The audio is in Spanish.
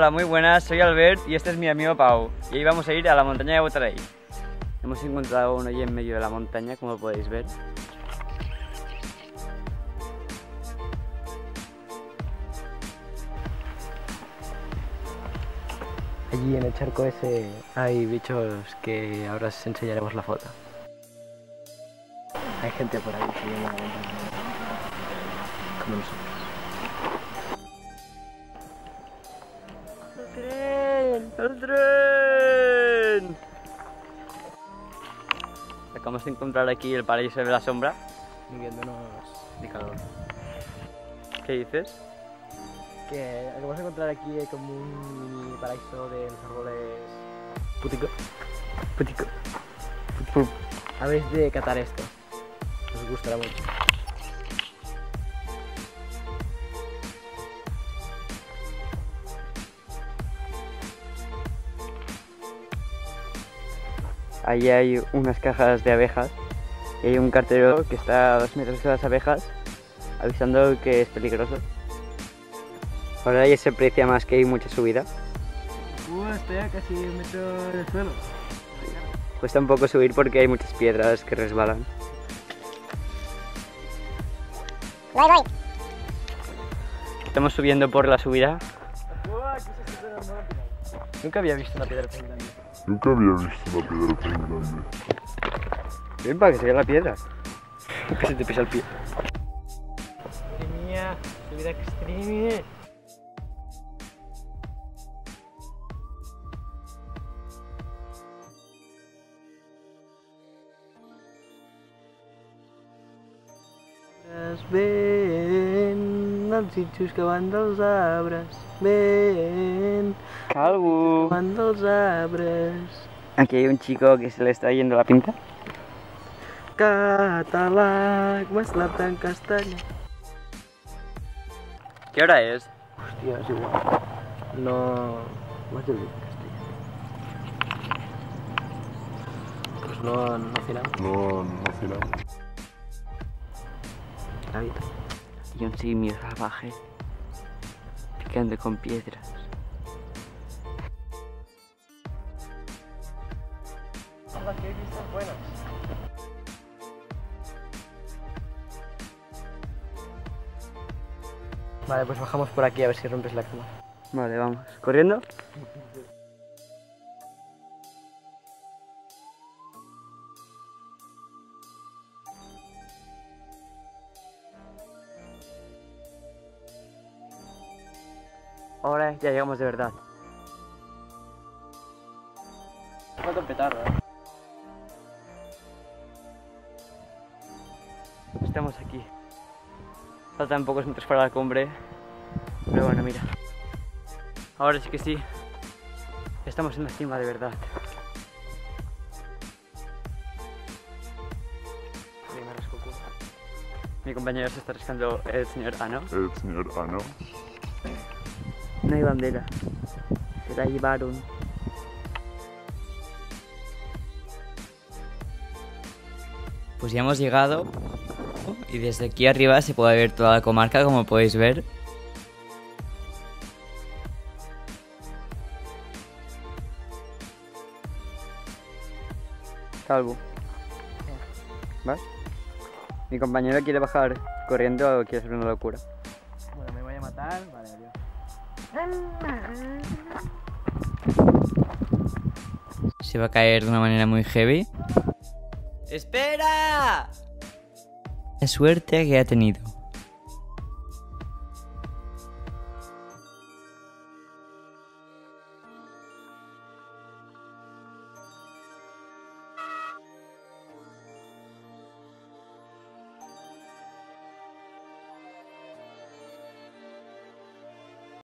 Hola, muy buenas, soy Albert y este es mi amigo Pau. Y hoy vamos a ir a la montaña de Botarey. Hemos encontrado uno allí en medio de la montaña, como podéis ver. Allí en el charco ese hay bichos que ahora os enseñaremos la foto. Hay gente por ahí subiendo la montaña. Como nosotros. ¡El tren! Acabamos de encontrar aquí el paraíso de la sombra. Viviéndonos de calor. ¿Qué dices? Que acabamos de encontrar aquí como un mini paraíso de los árboles putico. Putico. Habéis de catar esto. Os gustará mucho. Allí hay unas cajas de abejas y hay un cartero que está a dos metros de las abejas avisando que es peligroso. Ahora ya se aprecia más que hay mucha subida. Uh, estoy a casi un metro del suelo. Cuesta un poco subir porque hay muchas piedras que resbalan. Voy, voy. Estamos subiendo por la subida. Nunca había visto una piedra tan grande. Nunca había visto una piedra tan grande. Ven para que se vea la piedra. Que se te pisa el pie. Madre mía, subida extreme. Ven, els sitjos que van dels arbres. Ven, Calvo. dels arbres. Aquí hay un chico que se le está yendo la pinta. Català, más la tan castanya. ¿Qué hora es? Hostia, es igual. No. Más del castellano. Pues no, no cenamos. No, no cenamos. La vida. Y un simio salvaje picando con piedras. Buenas. Vale, pues bajamos por aquí a ver si rompes la cama. Vale, vamos. ¿Corriendo? Ahora ya llegamos de verdad. Falta un petardo, eh. Estamos aquí. Faltan pocos metros para la cumbre. Pero bueno, mira. Ahora sí que sí. Estamos en la cima de verdad. Mi compañero se está rascando el señor Ano. El señor Ano. No hay bandera. Se la llevaron. Pues ya hemos llegado. Y desde aquí arriba se puede ver toda la comarca, como podéis ver. Calvo. ¿Vas? Mi compañero quiere bajar corriendo o quiere hacer una locura. Se va a caer de una manera muy heavy. ¡Espera! La suerte que ha tenido.